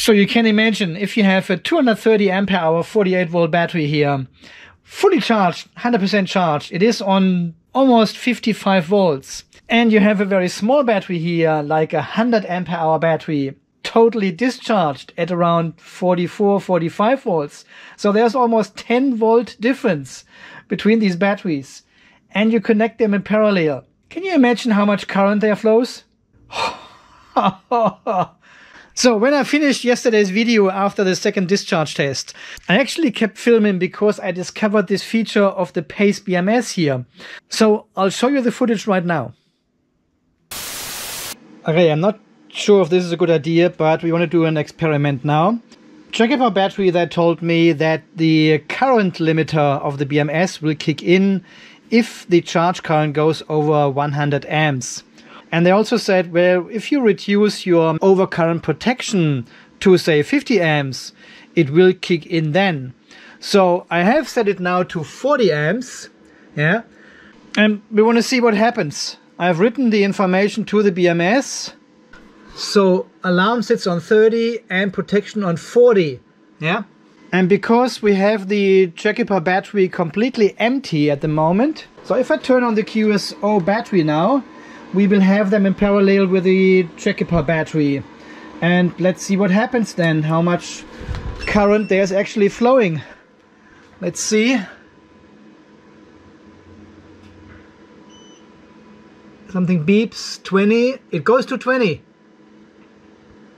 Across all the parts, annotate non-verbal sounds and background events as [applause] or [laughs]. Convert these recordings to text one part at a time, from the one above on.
So you can imagine if you have a 230 ampere hour 48 volt battery here, fully charged, 100% charged, it is on almost 55 volts. And you have a very small battery here, like a 100 ampere hour battery, totally discharged at around 44, 45 volts. So there's almost 10 volt difference between these batteries. And you connect them in parallel. Can you imagine how much current there flows? [laughs] So when I finished yesterday's video after the second discharge test, I actually kept filming because I discovered this feature of the Pace BMS here. So I'll show you the footage right now. Okay, I'm not sure if this is a good idea, but we want to do an experiment now. Check our battery that told me that the current limiter of the BMS will kick in if the charge current goes over 100 amps. And they also said, well, if you reduce your overcurrent protection to say 50 amps, it will kick in then. So I have set it now to 40 amps. Yeah. And we want to see what happens. I've written the information to the BMS. So alarm sits on 30 and protection on 40. Yeah. And because we have the Jakiper battery completely empty at the moment, so if I turn on the QSO battery now, we will have them in parallel with the Jakiper battery. And let's see what happens then, how much current there's actually flowing. Let's see. Something beeps, 20, it goes to 20.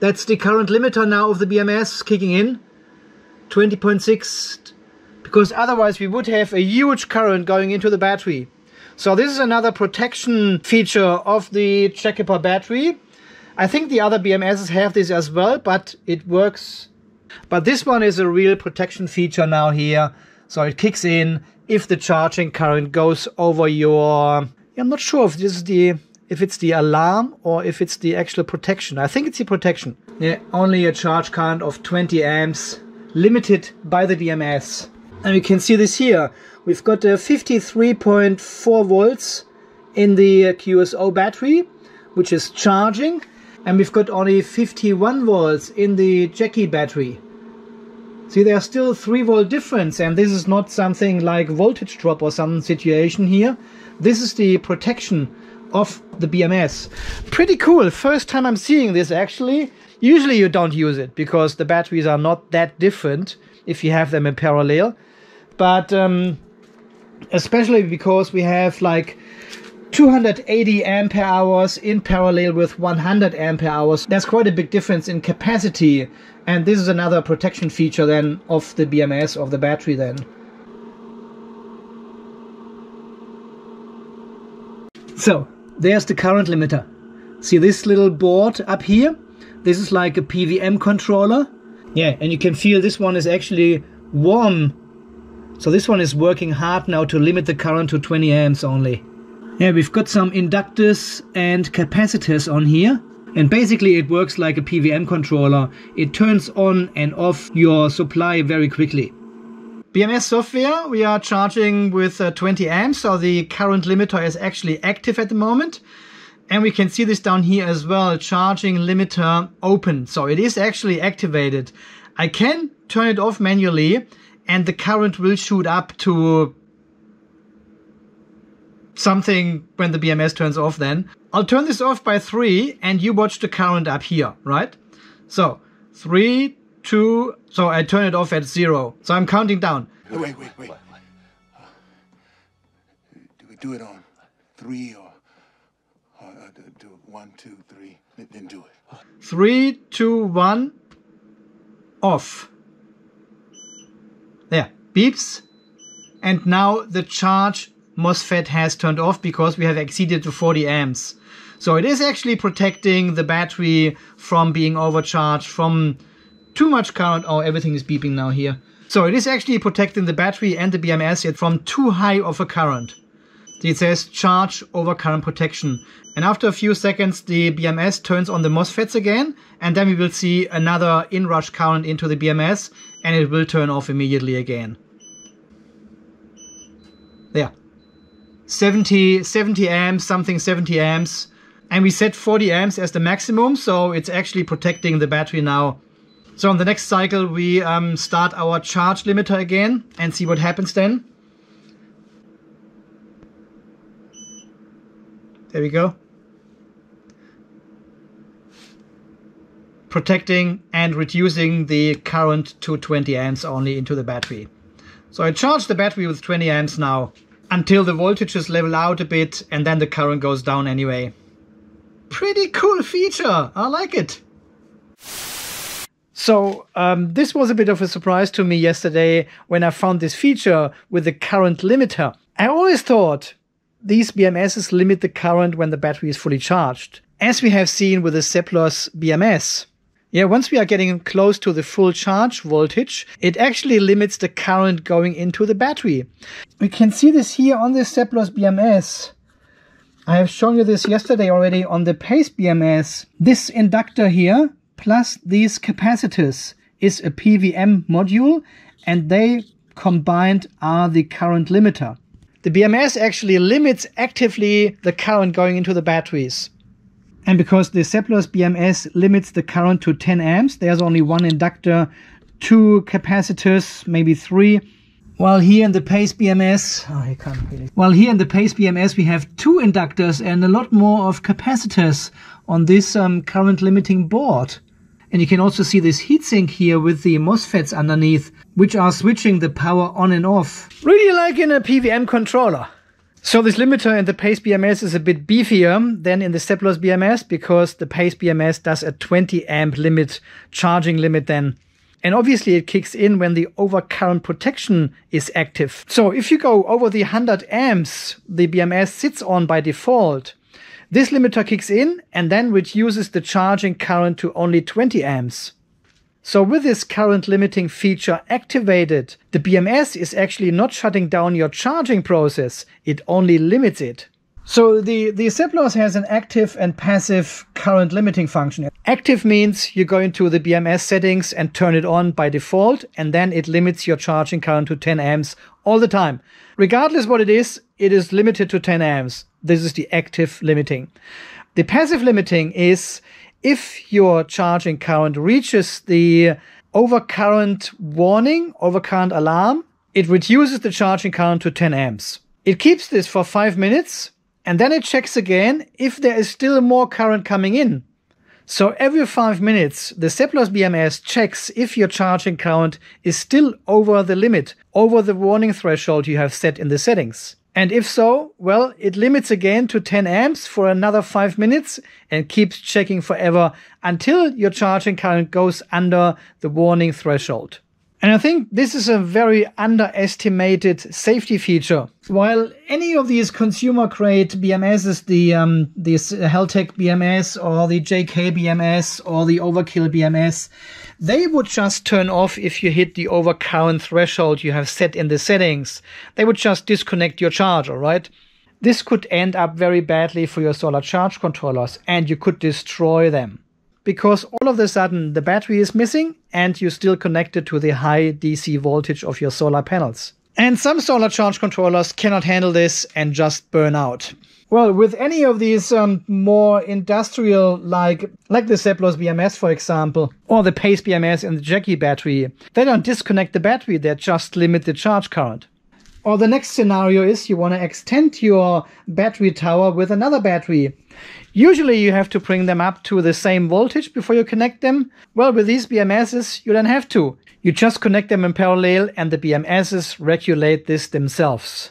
That's the current limiter now of the BMS kicking in. 20.6 because otherwise we would have a huge current going into the battery. So this is another protection feature of the Jakiper battery. I think the other BMSs have this as well, but it works. But this one is a real protection feature now here. So it kicks in if the charging current goes over your... I'm not sure if this is the if it's the alarm or if it's the actual protection. I think it's the protection. Yeah, only a charge current of 20 amps, limited by the BMS. And you can see this here. We've got uh, a 53.4 volts in the uh, QSO battery, which is charging. And we've got only 51 volts in the Jackie battery. See, there's still 3 volt difference, and this is not something like voltage drop or some situation here. This is the protection of the BMS. Pretty cool. First time I'm seeing this actually. Usually you don't use it because the batteries are not that different if you have them in parallel. But um, especially because we have like 280 ampere hours in parallel with 100 ampere hours. That's quite a big difference in capacity. And this is another protection feature then of the BMS of the battery then. So there's the current limiter. See this little board up here? This is like a PWM controller. Yeah, and you can feel this one is actually warm so this one is working hard now to limit the current to 20 amps only. Yeah, we've got some inductors and capacitors on here. And basically it works like a PWM controller. It turns on and off your supply very quickly. BMS software, we are charging with uh, 20 amps, so the current limiter is actually active at the moment. And we can see this down here as well, charging limiter open. So it is actually activated. I can turn it off manually and the current will shoot up to something when the BMS turns off then. I'll turn this off by three and you watch the current up here, right? So three, two, so I turn it off at zero. So I'm counting down. Wait, wait, wait. Do we do it on three or, or uh, do, do one, two, three, then do it? Three, two, one, off. There, beeps. And now the charge MOSFET has turned off because we have exceeded to 40 amps. So it is actually protecting the battery from being overcharged, from too much current. Oh, everything is beeping now here. So it is actually protecting the battery and the BMS yet from too high of a current. It says charge over current protection. And after a few seconds, the BMS turns on the MOSFETs again, and then we will see another inrush current into the BMS, and it will turn off immediately again. There. 70, 70 amps, something 70 amps. And we set 40 amps as the maximum, so it's actually protecting the battery now So on the next cycle, we um, start our charge limiter again and see what happens then. There we go. Protecting and reducing the current to 20 amps only into the battery. So I charge the battery with 20 amps now until the voltages level out a bit and then the current goes down anyway. Pretty cool feature. I like it. So um, this was a bit of a surprise to me yesterday when I found this feature with the current limiter. I always thought these BMSs limit the current when the battery is fully charged, as we have seen with the Seplos BMS. Yeah, once we are getting close to the full charge voltage, it actually limits the current going into the battery. We can see this here on the Seplos BMS. I have shown you this yesterday already on the Pace BMS. This inductor here, plus these capacitors, is a PWM module, and they combined are the current limiter. The BMS actually limits actively the current going into the batteries. And because the Seplos BMS limits the current to 10 amps, there's only one inductor, two capacitors, maybe three. While here in the Pace BMS, oh, can't really. While here in the Pace BMS, we have two inductors and a lot more of capacitors on this um, current limiting board. And you can also see this heatsink here with the MOSFETs underneath, which are switching the power on and off. Really like in a PWM controller. So this limiter in the Pace BMS is a bit beefier than in the Seplos BMS because the Pace BMS does a 20 amp limit, charging limit then. And obviously it kicks in when the overcurrent protection is active. So if you go over the 100 amps the BMS sits on by default, this limiter kicks in and then reduces the charging current to only 20 amps. So with this current limiting feature activated, the BMS is actually not shutting down your charging process, it only limits it. So the, the Seplos has an active and passive current limiting function. Active means you go into the BMS settings and turn it on by default, and then it limits your charging current to 10 amps all the time. Regardless what it is, it is limited to 10 amps. This is the active limiting. The passive limiting is if your charging current reaches the overcurrent warning, overcurrent alarm, it reduces the charging current to 10 amps. It keeps this for five minutes and then it checks again if there is still more current coming in. So every five minutes, the Seplos BMS checks if your charging current is still over the limit, over the warning threshold you have set in the settings. And if so, well, it limits again to 10 amps for another five minutes and keeps checking forever until your charging current goes under the warning threshold. And I think this is a very underestimated safety feature. While any of these consumer grade BMSs, the um, this BMS or the JK BMS or the Overkill BMS, they would just turn off if you hit the overcurrent threshold you have set in the settings. They would just disconnect your charger, right? This could end up very badly for your solar charge controllers and you could destroy them because all of a sudden the battery is missing and you're still connected to the high DC voltage of your solar panels. And some solar charge controllers cannot handle this and just burn out. Well, with any of these um, more industrial, like like the Seplos BMS, for example, or the Pace BMS and the Jackie battery, they don't disconnect the battery; they just limit the charge current. Or the next scenario is you want to extend your battery tower with another battery. Usually you have to bring them up to the same voltage before you connect them. Well, with these BMSs, you don't have to. You just connect them in parallel and the BMSs regulate this themselves.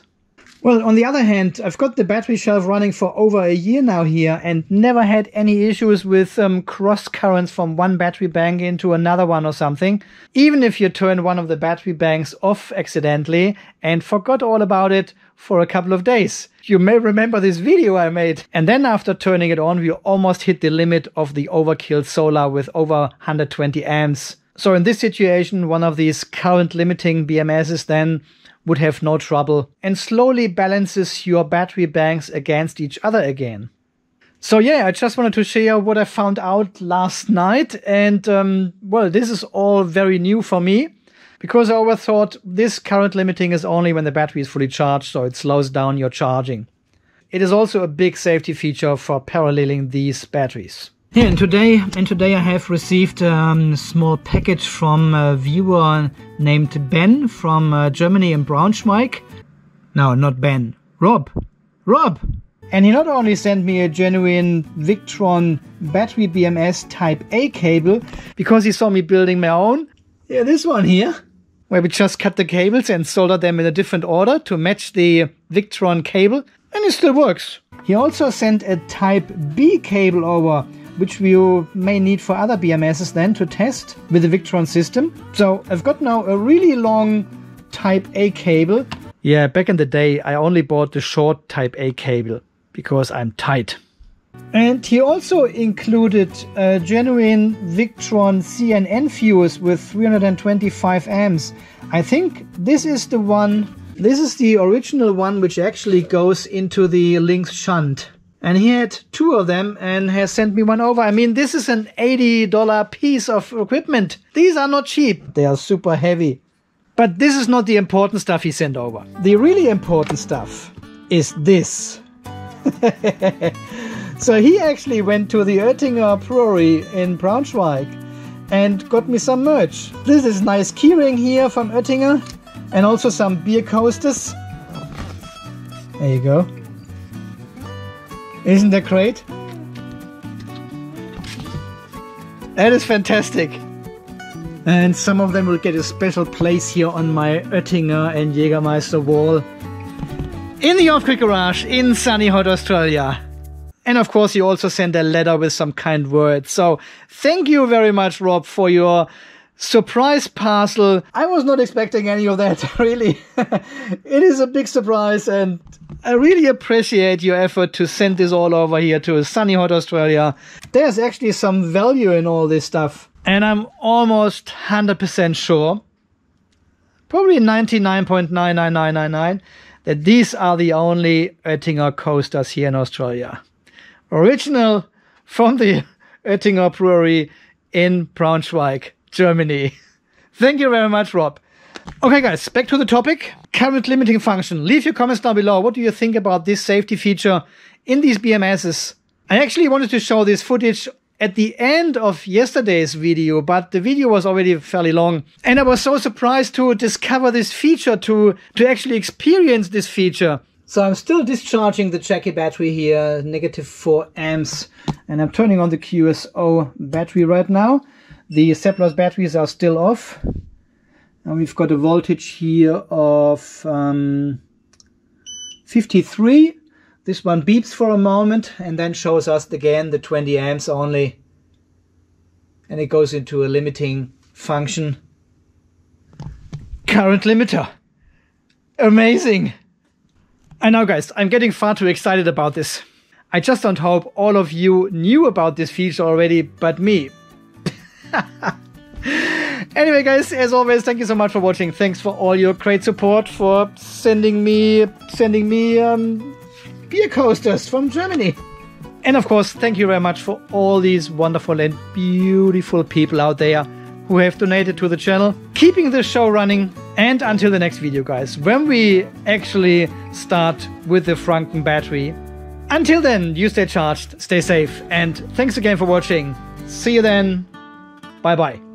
Well, on the other hand, I've got the battery shelf running for over a year now here and never had any issues with um, cross currents from one battery bank into another one or something. Even if you turn one of the battery banks off accidentally and forgot all about it for a couple of days. You may remember this video I made. And then after turning it on, we almost hit the limit of the overkill solar with over 120 amps. So in this situation, one of these current limiting BMSs then would have no trouble and slowly balances your battery banks against each other again. So yeah, I just wanted to share what I found out last night. And um, well, this is all very new for me because I always thought this current limiting is only when the battery is fully charged, so it slows down your charging. It is also a big safety feature for paralleling these batteries. Yeah, and today, and today I have received um, a small package from a viewer named Ben from uh, Germany in Braunschweig. No, not Ben. Rob. Rob! And he not only sent me a genuine Victron battery BMS Type A cable, because he saw me building my own. Yeah, this one here, where we just cut the cables and solder them in a different order to match the Victron cable, and it still works. He also sent a Type B cable over, which you may need for other BMSs then to test with the Victron system. So I've got now a really long Type A cable. Yeah, back in the day I only bought the short Type A cable because I'm tight. And he also included a genuine Victron CNN fuse with 325 amps. I think this is the one, this is the original one which actually goes into the Lynx shunt. And he had two of them and has sent me one over. I mean, this is an $80 piece of equipment. These are not cheap. They are super heavy. But this is not the important stuff he sent over. The really important stuff is this. [laughs] so he actually went to the Oettinger Brewery in Braunschweig and got me some merch. This is nice keyring here from Oettinger and also some beer coasters. There you go. Isn't that great? That is fantastic. And some of them will get a special place here on my Oettinger and Jägermeister wall in the Off Grid Garage in sunny hot Australia. And of course, you also sent a letter with some kind words. So thank you very much, Rob, for your surprise parcel. I was not expecting any of that, [laughs] really. [laughs] it is a big surprise, and I really appreciate your effort to send this all over here to sunny hot Australia. There's actually some value in all this stuff. And I'm almost 100% sure, probably 99.99999, that these are the only Oettinger coasters here in Australia. Original from the [laughs] Oettinger Brewery in Braunschweig, Germany. [laughs] Thank you very much, Rob. Okay, guys, back to the topic. Current limiting function. Leave your comments down below. What do you think about this safety feature in these BMSs? I actually wanted to show this footage at the end of yesterday's video, but the video was already fairly long. And I was so surprised to discover this feature, to, to actually experience this feature. So I'm still discharging the Jackie battery here, negative 4 amps. And I'm turning on the QSO battery right now. The Seplos batteries are still off. And we've got a voltage here of um, 53 this one beeps for a moment and then shows us again the 20 amps only. And it goes into a limiting function. Current limiter. Amazing. I know guys, I'm getting far too excited about this. I just don't hope all of you knew about this feature already, but me. [laughs] anyway guys, as always, thank you so much for watching. Thanks for all your great support, for sending me, sending me, um, beer coasters from Germany. And of course, thank you very much for all these wonderful and beautiful people out there who have donated to the channel, keeping the show running. And until the next video, guys, when we actually start with the Franken battery. Until then, you stay charged, stay safe, and thanks again for watching. See you then. Bye bye.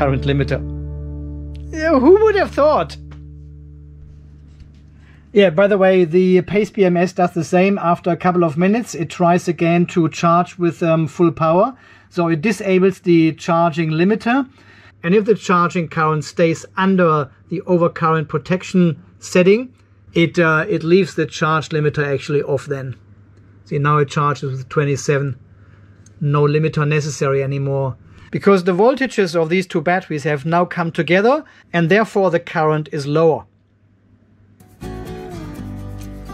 Current limiter. Yeah, who would have thought? Yeah, by the way, the Pace BMS does the same. After a couple of minutes, it tries again to charge with um, full power. So it disables the charging limiter. And if the charging current stays under the overcurrent protection setting, it, uh, it leaves the charge limiter actually off then. See, now it charges with 27. No limiter necessary anymore. Because the voltages of these two batteries have now come together and therefore the current is lower.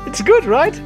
It's good, right?